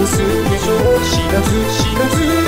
薄でしょう。知らずらず